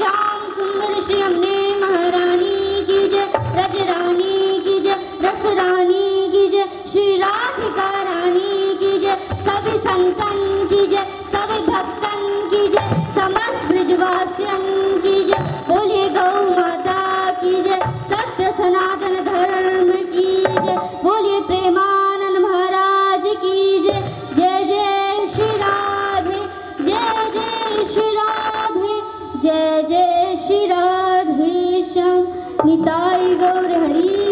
श्याम सुंदर श्री हमने महारानी की जय रज रानी की जय रस रानी की जय, श्री राधिका रानी की जय, सभी संतन निताय गौर हरी